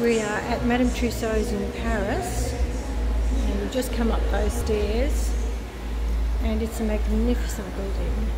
We are at Madame Tussauds in Paris and we've just come up those stairs and it's a magnificent building.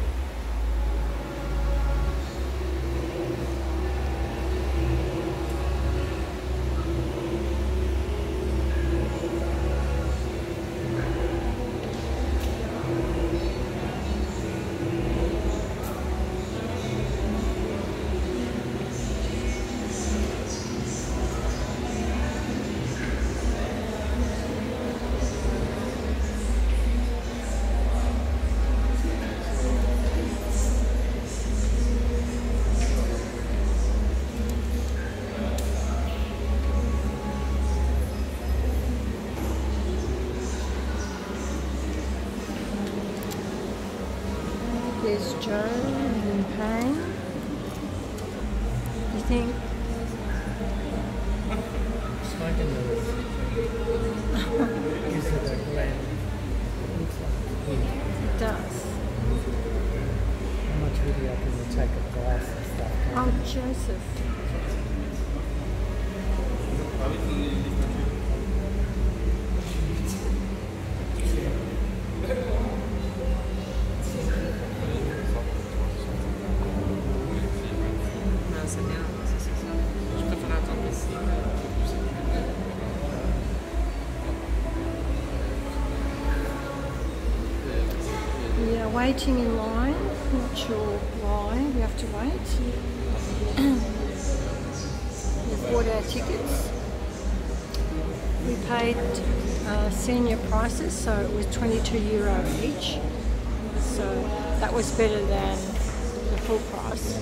There's Joe in pain. You think Smoking the is it a gland? Looks like a pig. it does? How much video can you take of glass and stuff? Oh, can't We are waiting in line. Not sure why we have to wait. We've bought our tickets. We paid uh, senior prices, so it was 22 euro each. So that was better than the full price.